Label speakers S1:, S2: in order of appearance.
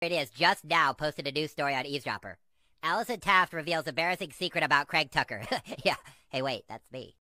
S1: it is just now posted a news story on Eavesdropper. Allison Taft reveals embarrassing secret about Craig Tucker. yeah. Hey, wait, that's me.